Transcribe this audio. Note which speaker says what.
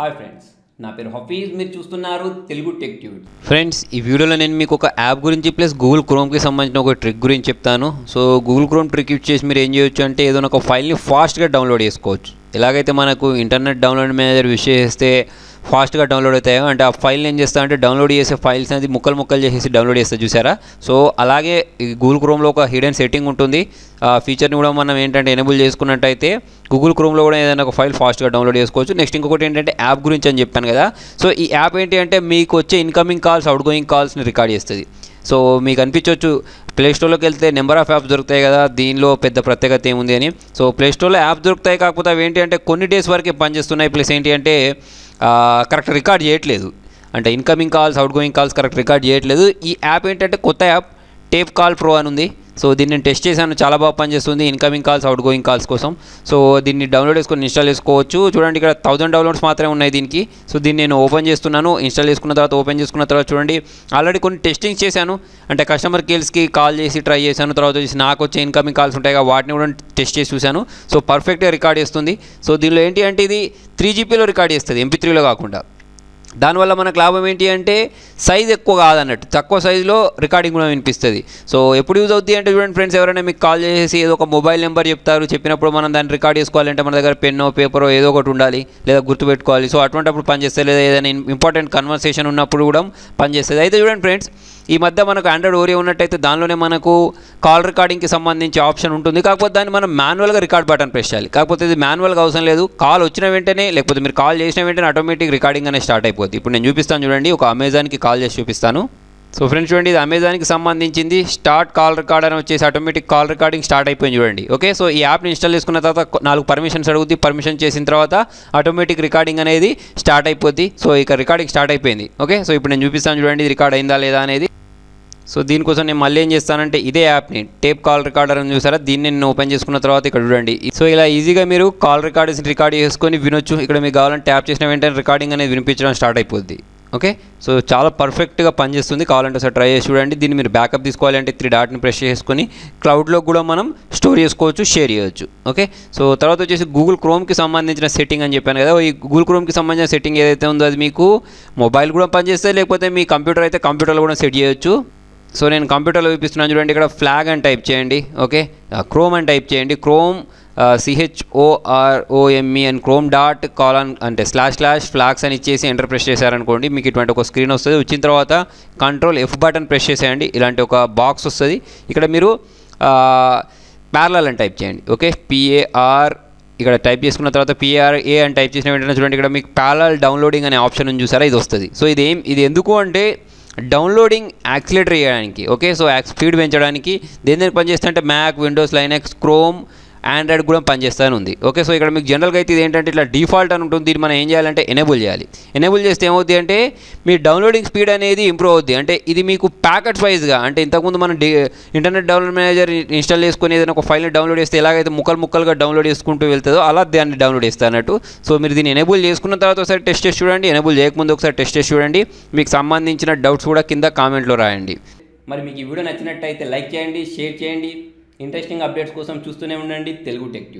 Speaker 1: Hi friends నా పేరు హఫీజ్ మీరు చూస్తున్నారు తెలుగు టెక్ ట్యూడ్
Speaker 2: ఫ్రెండ్స్ ఈ వీడియోలో నేను మీకు ఒక యాప్ గురించి ప్లస్ గూగుల్ క్రోమ్కి సంబంధించిన ఒక ట్రిక్ గురించి చెప్తాను. So Google Chrome trick use చేసి మీరు ఏం చేయొచ్చు అంటే ఏదైనా ఒక ఫైల్ని ఫాస్ట్గా డౌన్లోడ్ చేసుకోవచ్చు. ఎలాగైతే మనకు ఇంటర్నెట్ డౌన్లోడ్ మేనేజర్ యూజ్ చేస్తే ఫాస్ట్గా డౌన్లోడ్ అవుతాయో? అంటే ఆ ఫైల్ ఏం చేస్తా అంటే డౌన్లోడ్ చేసే ఫైల్స్ అనేది ముక్కలు ముక్కలు చేసేసి డౌన్లోడ్ చేస్తే చూసారా? సో అలాగే ఈ గూగుల్ క్రోమ్లో ఒక హిడెన్ సెట్టింగ్ ఉంటుంది. ఆ ఫీచర్ని కూడా మనం ఏంటంటే ఎనేబుల్ చేసుకున్నట్టయితే గూగుల్ క్రోమ్లో కూడా ఏదైనా ఒక ఫైల్ ఫాస్ట్గా డౌన్లోడ్ చేసుకోవచ్చు. నెక్స్ట్ ఇంకొకటి ఏంటంటే యాప్ గురించి అని చెప్పాను కదా. సో ఈ యాప్ ఏంటి అంటే మీకు వచ్చే ఇన్కమింగ్ కాల్స్ అవుట్ గోయింగ్ కాల్స్ని రికార్డ్ చేస్తుంది. సో మీకు అనిపించవచ్చు ప్లేస్టోర్లోకి వెళ్తే నెంబర్ ఆఫ్ యాప్స్ దొరుకుతాయి కదా దీనిలో పెద్ద ప్రత్యేకత ఏముంది అని. సో ప్లేస్టోర్లో యాప్ దొరుకుతాయి కాకపోతే అవి ఏంటి అంటే కొన్ని డేస్ వరకే పనిచేస్తున్నాయి. ప్లస్ ఏంటి అంటే కరెక్ట్ రికార్డ్ చేయట్లేదు. అంటే incoming calls outgoing calls correct record చేయట్లేదు. ఈ యాప్ ఏంటంటే కొత్త యాప్ టేప్ కాల్ ప్రో అని ఉంది. సో దీన్ని నేను టెస్ట్ చేశాను చాలా బాగా పనిచేస్తుంది incoming calls outgoing calls కోసం. సో దీన్ని డౌన్లోడ్ చేసుకొని ఇన్స్టాల్ చేసుకోవచ్చు. చూడండి ఇక్కడ థౌసండ్ డౌన్లోడ్స్ మాత్రమే ఉన్నాయి దీనికి. సో దీన్ని నేను ఓపెన్ చేస్తున్నాను ఇన్స్టాల్ చేసుకున్న తర్వాత ఓపెన్ చేసుకున్న తర్వాత చూడండి. ఆల్రెడీ కొన్ని టెస్టింగ్స్ చేశాను. అంటే కస్టమర్ కేర్స్కి కాల్ చేసి ట్రై చేశాను తర్వాత వచ్చేసి నాకు వచ్చే ఇన్కమింగ్ కాల్స్ ఉంటాయి వాటిని కూడా టెస్ట్ చేసి చూశాను. సో పర్ఫెక్ట్గా రికార్డ్ చేస్తుంది. సో దీనిలో ఏంటి అంటే ఇది త్రీ జీబీలో రికార్డ్ చేస్తుంది ఎంపీ త్రీలో కాకుండా. దానివల్ల మనకు లాభం ఏంటి అంటే సైజ్ ఎక్కువ కాదన్నట్టు. తక్కువ సైజులో రికార్డింగ్ కూడా వినిపిస్తుంది. సో ఎప్పుడు యూజ్ అవుతుంది అంటే చూడండి ఫ్రెండ్స్ ఎవరైనా మీకు కాల్ చేసి ఏదో ఒక మొబైల్ నెంబర్ చెప్తారు. చెప్పినప్పుడు మనం దాన్ని రికార్డ్ చేసుకోవాలంటే మన దగ్గర పెన్నో పేపరో ఏదో ఒకటి ఉండాలి. లేదా గుర్తుపెట్టుకోవాలి. సో అటువంటిప్పుడు పనిచేస్తే లేదా ఏదైనా ఇంపార్టెంట్ కన్వర్సేషన్ ఉన్నప్పుడు కూడా పనిచేస్తుంది. అయితే చూడండి ఫ్రెండ్స్ ఈ మధ్య మనకు ఆండ్రాయిడ్ ఓరియో ఉన్నట్టయితే దానిలోనే మనకు కాల్ రికార్డింగ్కి సంబంధించి ఆప్షన్ ఉంటుంది. కాకపోతే దాన్ని మనం మాన్యువల్గా రికార్డ్ బటన్ ప్రెస్ చేయాలి. కాకపోతే ఇది మాన్యువల్గా అవసరం లేదు. కాల్ వచ్చిన వెంటనే లేకపోతే మీరు కాల్ చేసిన వెంటనే ఆటోమేటిక్ రికార్డింగ్ అనేది స్టార్ట్ అయిపోద్ది. ఇప్పుడు నేను చూపిస్తాను చూడండి. ఒక అమెజాన్కి కాల్ చేసి చూపిస్తాను. సో ఫ్రెండ్స్ చూడండి ఇది అమెజాన్కి సంబంధించింది. స్టార్ట్ కాల్ రికార్డ్ అని వచ్చేసి ఆటోమేటిక్ కాల్ రికార్డింగ్ స్టార్ట్ అయిపోయింది చూడండి. ఓకే? సో ఈ యాప్ని ఇన్స్టాల్ చేసుకున్న తర్వాత నాలుగు పర్మిషన్స్ అడుగుద్ది. పర్మిషన్ చేసిన తర్వాత ఆటోమేటిక్ రికార్డింగ్ అనేది స్టార్ట్ అయిపోద్ది. సో ఇక రికార్డింగ్ స్టార్ట్ అయిపోయింది. ఓకే? సో ఇప్పుడు నేను చూపిస్తాను చూడండి ఇది రికార్డ్ అయిందా లేదా అనేది. సో దీనికోసం నేను మళ్ళీ ఏం చేస్తానంటే ఇదే యాప్ని టేప్ కాల్ రికార్డర్ అని చూసారా? దీన్ని నేను ఓపెన్ చేసుకున్న తర్వాత ఇక్కడ చూడండి. సో ఇలా ఈజీగా మీరు కాల్ రికార్డర్స్ రికార్డ్ చేసుకొని వినొచ్చు. ఇక్కడ మీకు కావాలంటే ట్యాప్ చేసిన వెంటనే రికార్డింగ్ అనేది వినిపించడం స్టార్ట్ అయిపోద్ది. ఓకే? సో చాలా పర్ఫెక్ట్గా పనిచేస్తుంది. కావాలంటే ఒకసారి ట్రై చేసి చూడండి. దీన్ని మీరు బ్యాకప్ తీసుకోవాలి అంటే త్రీ డాట్ని ప్రెస్ చేసుకొని క్లౌడ్లో కూడా మనం స్టోర్ చేసుకోవచ్చు షేర్ చేయవచ్చు ఓకే? సో తర్వాత వచ్చేసి గూగుల్ క్రోమ్కి సంబంధించిన సెట్టింగ్ అని చెప్పాను కదా. ఈ గూగుల్ క్రోమ్కి సంబంధించిన సెట్టింగ్ ఏదైతే ఉందో అది మీకు మొబైల్ కూడా పనిచేస్తే లేకపోతే మీ కంప్యూటర్ అయితే కంప్యూటర్లో కూడా సెట్ చేయొచ్చు. సో నేను కంప్యూటర్లో చూపిస్తున్నాను చూడండి ఇక్కడ ఫ్లాగ్ అని టైప్ చేయండి ఓకే క్రోమ్ uh, అని టైప్ చేయండి. Chrome C H R O M E and Chrome dot colon అంటే స్లాష్ స్లాష్ ఫ్లాగ్స్ అని ఇచ్చేసి ఎంటర్ ప్రెస్ చేశారనుకోండి మీకు ఇటువంటి ఒక స్క్రీన్ వస్తుంది. వచ్చిన తర్వాత కంట్రోల్ ఎఫ్ బటన్ ప్రెస్ చేసేయండి ఇలాంటి ఒక బాక్స్ వస్తుంది. ఇక్కడ మీరు uh, ప్యారలల్ అని టైప్ చేయండి ఓకే పిఏఆర్ ఇక్కడ టైప్ చేసుకున్న తర్వాత పిఆర్ఏ అని టైప్ చేసిన వెంటనే చూడండి ఇక్కడ మీకు ప్యారల్ డౌన్లోడింగ్ అనే ఆప్షన్ చూసారా? ఇది వస్తుంది. సో ఇది ఏం ఇది ఎందుకు అంటే డౌన్లోడింగ్ యాక్సిలేటర్ చేయడానికి ఓకే? సో స్పీడ్ పెంచడానికి. దేని దేనికి పనిచేస్తే అంటే Mac Windows Linux Chrome Android కూడా పనిచేస్తాను ఉంది. ఓకే సో ఇక్కడ మీకు జనరల్గా అయితే ఇది ఏంటంటే ఇట్లా డిఫాల్ట్ అని ఉంటుంది. దీన్ని మనం ఏం చేయాలంటే ఎనేబుల్ చేయాలి. ఎనేబుల్ చేస్తే ఏమవుద్ది అంటే మీ డౌన్లోడింగ్ స్పీడ్ అనేది ఇంప్రూవ్ అవుద్ది. అంటే ఇది మీకు ప్యాకెట్స్ వైజ్గా అంటే ఇంతకుముందు మనం ఇంటర్నెట్ డౌన్లోడ్ మేనేజర్ ఇన్స్టాల్ చేసుకుని ఏదైనా ఒక ఫైల్ని డౌన్లోడ్ చేస్తే ఎలాగైతే ముక్కలు ముక్కలుగా డౌన్లోడ్ చేసుకుంటూ వెళ్తుందో అలా దాన్ని డౌన్లోడ్ చేస్తా అన్నట్టు. సో మీరు దీన్ని ఎనేబుల్ చేసుకున్న తర్వాత ఒకసారి టెస్ట్ చేసి చూడండి. ఎనేబుల్ చేయకముందు ఒకసారి టెస్ట్ చేసి చూడండి. మీకు సంబంధించిన డౌట్స్ కూడా కింద కామెంట్లో రాయండి.
Speaker 1: మరి మీకు ఈ వీడియో నచ్చినట్టయితే లైక్ చేయండి షేర్ చేయండి. ఇంట్రెస్టింగ్ అప్డేట్స్ కోసం చూస్తూనే ఉండండి. తెలుగు టెక్